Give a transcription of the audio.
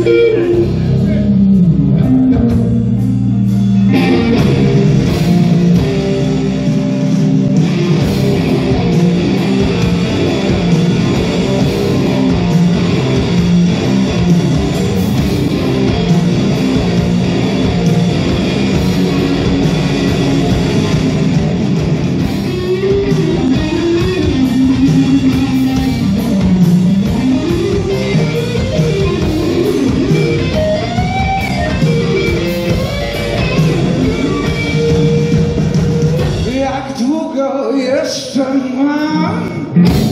Música 什么